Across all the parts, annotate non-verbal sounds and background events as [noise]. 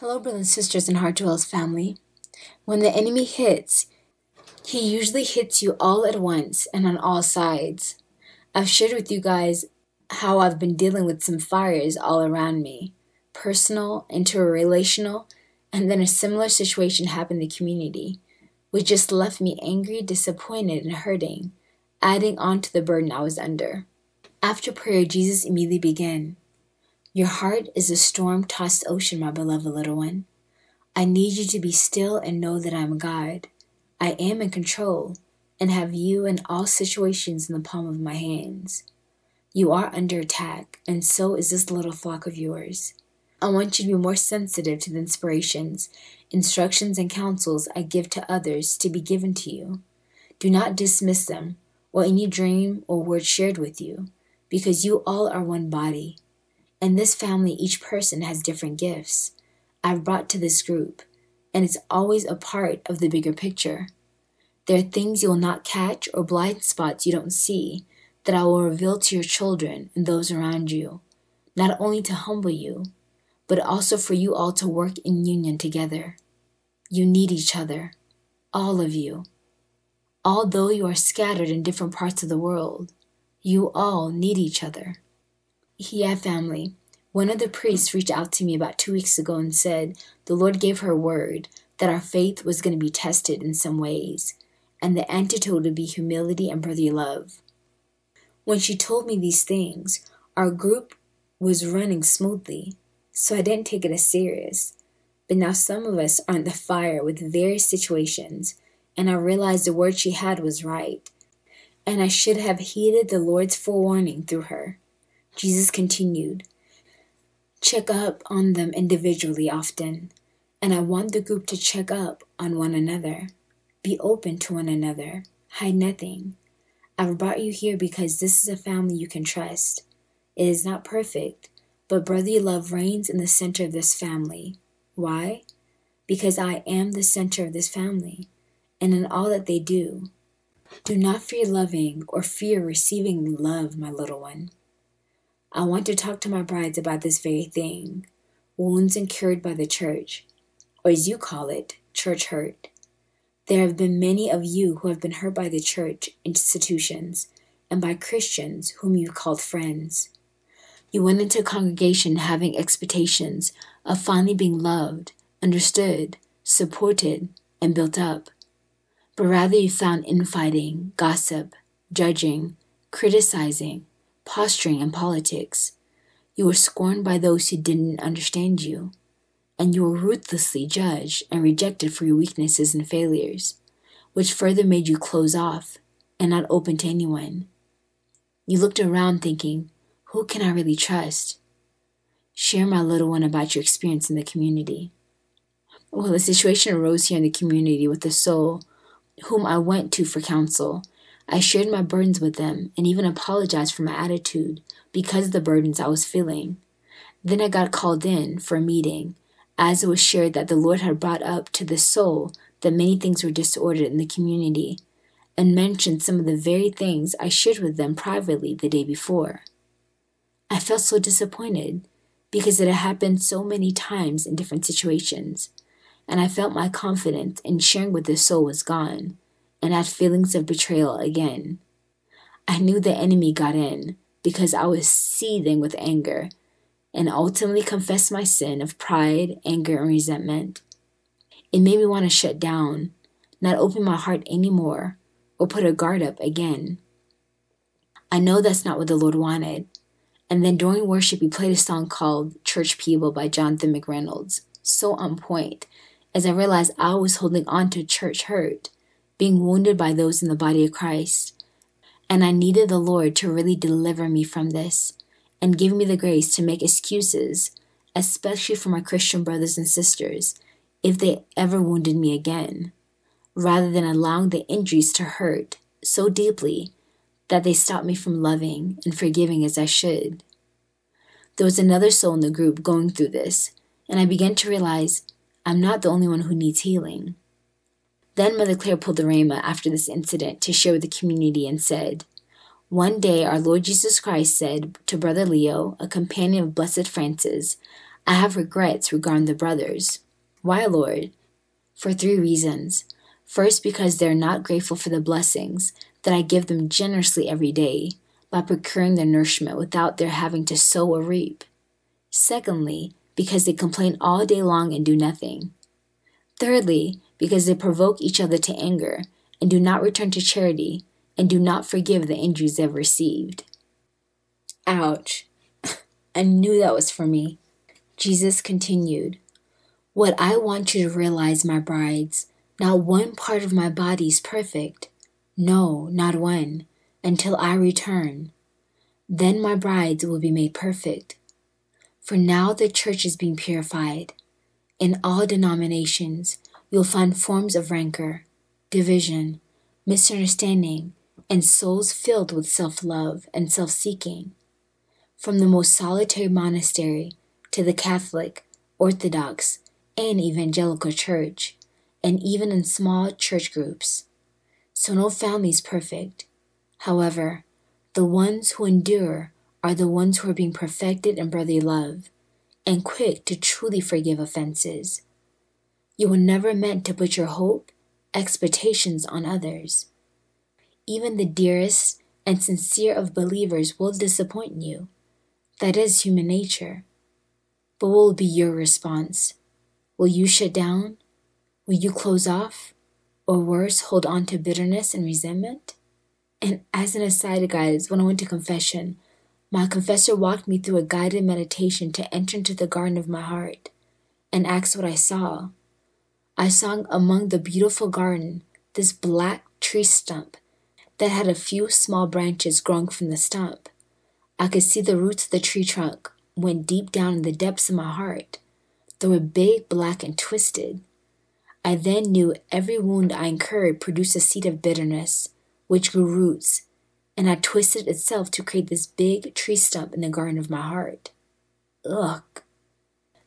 Hello, brothers and sisters in Heartdwellers family. When the enemy hits, he usually hits you all at once and on all sides. I've shared with you guys how I've been dealing with some fires all around me personal, interrelational, and then a similar situation happened in the community, which just left me angry, disappointed, and hurting, adding on to the burden I was under. After prayer, Jesus immediately began. Your heart is a storm tossed ocean, my beloved little one. I need you to be still and know that I am God. I am in control and have you in all situations in the palm of my hands. You are under attack, and so is this little flock of yours. I want you to be more sensitive to the inspirations, instructions, and counsels I give to others to be given to you. Do not dismiss them or any dream or word shared with you, because you all are one body in this family, each person has different gifts I've brought to this group, and it's always a part of the bigger picture. There are things you will not catch or blind spots you don't see that I will reveal to your children and those around you, not only to humble you, but also for you all to work in union together. You need each other, all of you. Although you are scattered in different parts of the world, you all need each other. Yeah, family. One of the priests reached out to me about two weeks ago and said the Lord gave her word that our faith was going to be tested in some ways, and the antidote would be humility and brotherly love. When she told me these things, our group was running smoothly, so I didn't take it as serious. But now some of us are in the fire with various situations, and I realized the word she had was right, and I should have heeded the Lord's forewarning through her. Jesus continued, Check up on them individually often, and I want the group to check up on one another. Be open to one another. Hide nothing. I've brought you here because this is a family you can trust. It is not perfect, but brotherly love reigns in the center of this family. Why? Because I am the center of this family, and in all that they do. Do not fear loving or fear receiving love, my little one. I want to talk to my brides about this very thing wounds incurred by the church, or as you call it, church hurt. There have been many of you who have been hurt by the church institutions and by Christians whom you called friends. You went into a congregation having expectations of finally being loved, understood, supported, and built up. But rather you found infighting, gossip, judging, criticizing, posturing in politics. You were scorned by those who didn't understand you, and you were ruthlessly judged and rejected for your weaknesses and failures, which further made you close off and not open to anyone. You looked around thinking, who can I really trust? Share my little one about your experience in the community. Well, a situation arose here in the community with a soul whom I went to for counsel I shared my burdens with them and even apologized for my attitude because of the burdens I was feeling. Then I got called in for a meeting, as it was shared that the Lord had brought up to the soul that many things were disordered in the community, and mentioned some of the very things I shared with them privately the day before. I felt so disappointed because it had happened so many times in different situations, and I felt my confidence in sharing with the soul was gone and had feelings of betrayal again. I knew the enemy got in because I was seething with anger and ultimately confessed my sin of pride, anger, and resentment. It made me want to shut down, not open my heart anymore, or put a guard up again. I know that's not what the Lord wanted. And then during worship, he played a song called Church People by Jonathan McReynolds, so on point, as I realized I was holding on to church hurt being wounded by those in the body of Christ. And I needed the Lord to really deliver me from this and give me the grace to make excuses, especially for my Christian brothers and sisters, if they ever wounded me again, rather than allowing the injuries to hurt so deeply that they stopped me from loving and forgiving as I should. There was another soul in the group going through this, and I began to realize I'm not the only one who needs healing. Then Mother Clare pulled the rhema after this incident to share with the community and said, One day our Lord Jesus Christ said to Brother Leo, a companion of Blessed Francis, I have regrets regarding the brothers. Why, Lord? For three reasons. First, because they're not grateful for the blessings that I give them generously every day by procuring their nourishment without their having to sow or reap. Secondly, because they complain all day long and do nothing. Thirdly, because they provoke each other to anger and do not return to charity and do not forgive the injuries they've received. Ouch. [laughs] I knew that was for me. Jesus continued, What I want you to realize, my brides, not one part of my body is perfect. No, not one, until I return. Then my brides will be made perfect. For now the church is being purified. In all denominations, you'll find forms of rancor, division, misunderstanding, and souls filled with self love and self seeking. From the most solitary monastery to the Catholic, Orthodox, and Evangelical Church, and even in small church groups. So no family is perfect. However, the ones who endure are the ones who are being perfected in brotherly love and quick to truly forgive offenses. You were never meant to put your hope, expectations on others. Even the dearest and sincere of believers will disappoint you. That is human nature. But what will be your response? Will you shut down? Will you close off? Or worse, hold on to bitterness and resentment? And as an aside, guys, when I went to confession, my confessor walked me through a guided meditation to enter into the garden of my heart and asked what I saw. I saw among the beautiful garden this black tree stump that had a few small branches growing from the stump. I could see the roots of the tree trunk went deep down in the depths of my heart. They were big, black, and twisted. I then knew every wound I incurred produced a seed of bitterness, which grew roots, and had twisted itself to create this big tree stump in the garden of my heart. Ugh.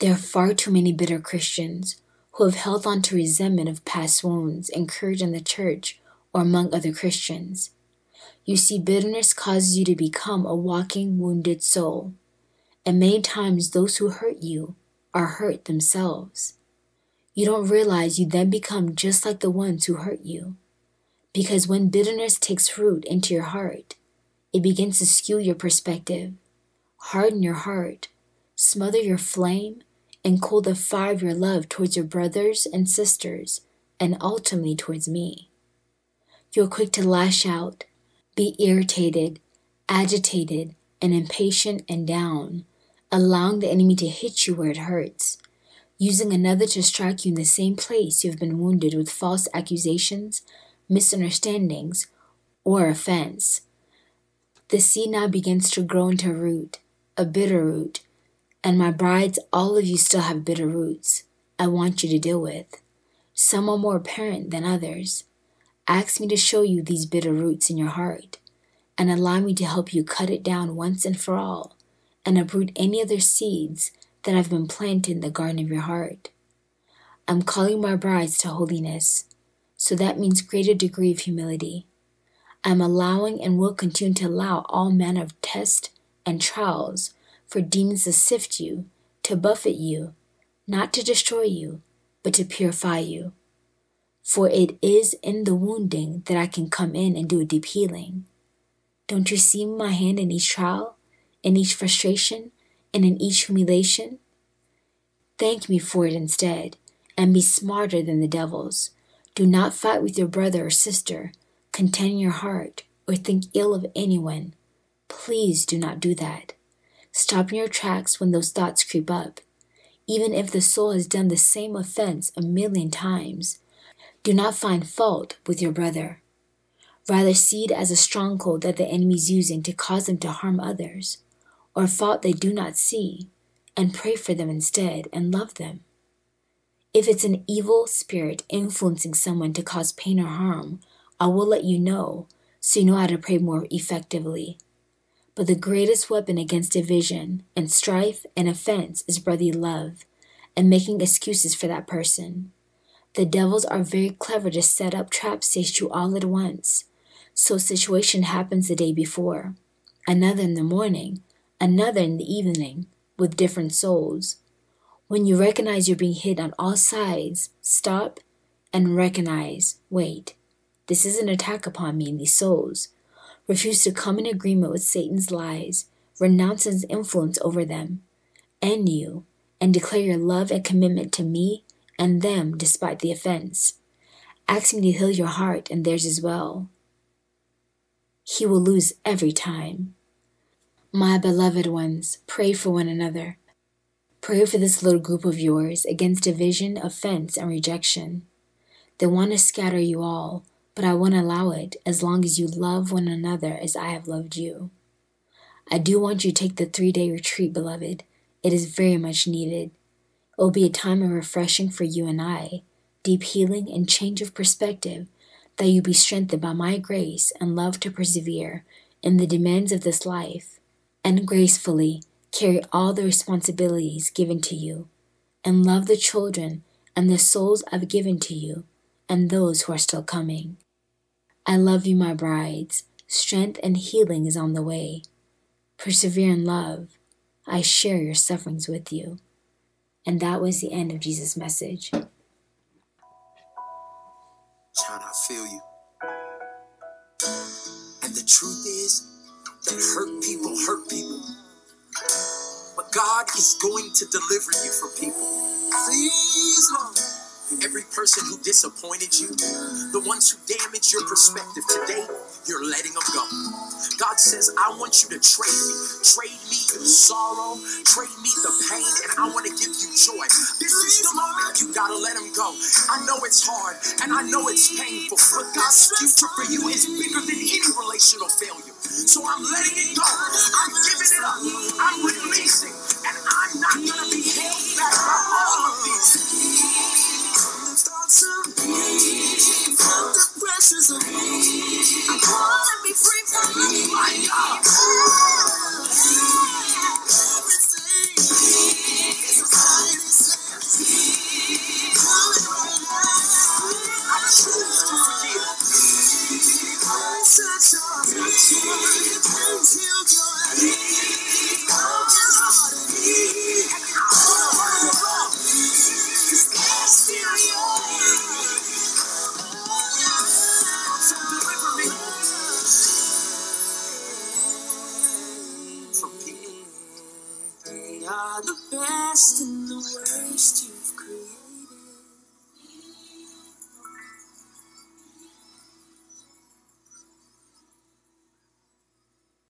There are far too many bitter Christians who have held on to resentment of past wounds incurred in the church or among other Christians. You see, bitterness causes you to become a walking wounded soul, and many times those who hurt you are hurt themselves. You don't realize you then become just like the ones who hurt you. Because when bitterness takes root into your heart, it begins to skew your perspective, harden your heart, smother your flame, and cool the fire of your love towards your brothers and sisters, and ultimately towards me. You're quick to lash out, be irritated, agitated, and impatient and down, allowing the enemy to hit you where it hurts, using another to strike you in the same place you have been wounded with false accusations misunderstandings, or offense. The seed now begins to grow into a root, a bitter root, and my brides, all of you still have bitter roots I want you to deal with. Some are more apparent than others. Ask me to show you these bitter roots in your heart, and allow me to help you cut it down once and for all, and uproot any other seeds that have been planted in the garden of your heart. I'm calling my brides to holiness so that means greater degree of humility. I'm allowing and will continue to allow all manner of tests and trials for demons to sift you, to buffet you, not to destroy you, but to purify you. For it is in the wounding that I can come in and do a deep healing. Don't you see my hand in each trial, in each frustration, and in each humiliation? Thank me for it instead, and be smarter than the devils do not fight with your brother or sister, contend your heart, or think ill of anyone. Please do not do that. Stop in your tracks when those thoughts creep up. Even if the soul has done the same offense a million times, do not find fault with your brother. Rather see it as a stronghold that the enemy is using to cause them to harm others, or fault they do not see, and pray for them instead and love them. If it's an evil spirit influencing someone to cause pain or harm, I will let you know so you know how to pray more effectively. But the greatest weapon against division and strife and offense is brotherly love and making excuses for that person. The devils are very clever to set up traps to you all at once. So a situation happens the day before, another in the morning, another in the evening, with different souls When you recognize you're being hit on all sides, stop and recognize wait, this is an attack upon me and these souls. Refuse to come in agreement with Satan's lies, renounce his influence over them and you, and declare your love and commitment to me and them despite the offense. Ask me to heal your heart and theirs as well. He will lose every time. My beloved ones, pray for one another. Pray for this little group of yours against division, offense, and rejection. They want to scatter you all, but I won't allow it as long as you love one another as I have loved you. I do want you to take the three day retreat, beloved. It is very much needed. It will be a time of refreshing for you and I, deep healing and change of perspective, that you be strengthened by my grace and love to persevere in the demands of this life, and gracefully carry all the responsibilities given to you, and love the children and the souls I've given to you, and those who are still coming. I love you, my brides. Strength and healing is on the way. Persevere in love. I share your sufferings with you. And that was the end of Jesus' message. Child, I feel you. And the truth is that hurt people hurt people. But God is going to deliver you from people. Please, Lord. Every person who disappointed you, the ones who damaged your perspective today, you're letting them go. God says, I want you to trade me. Trade me the sorrow, trade me the pain, and I want to give you joy. This is the moment you gotta let them go. I know it's hard and I know it's painful, but God's future for you is bigger than any relational failure. So I'm letting it go. I'm giving it up. I'm releasing, Pressures of I'm calling me free from my God. The best and